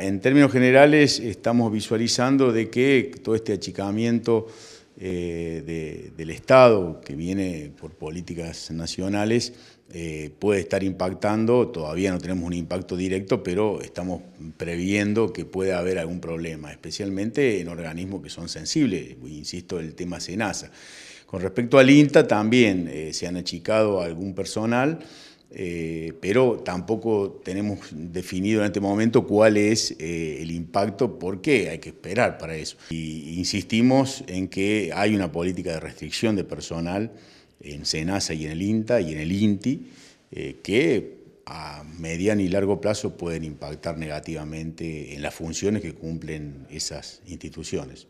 En términos generales estamos visualizando de que todo este achicamiento eh, del Estado que viene por políticas nacionales eh, puede estar impactando, todavía no tenemos un impacto directo, pero estamos previendo que pueda haber algún problema, especialmente en organismos que son sensibles, insisto, el tema SENASA. Con respecto al INTA también eh, se han achicado algún personal, eh, pero tampoco tenemos definido en este momento cuál es el impacto, porque hay que esperar para eso. Y insistimos en que hay una política de restricción de personal en SENASA y en el INTA y en el INTI, eh, que a mediano y largo plazo pueden impactar negativamente en las funciones que cumplen esas instituciones.